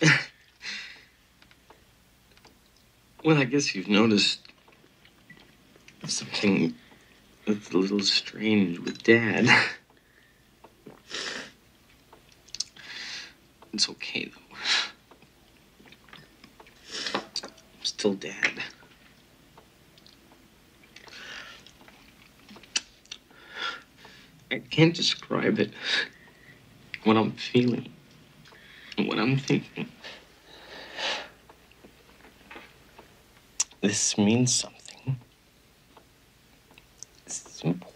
well, I guess you've noticed something that's a little strange with Dad. It's okay, though. I'm still Dad. I can't describe it, what I'm feeling. I'm thinking. This means something. It's important.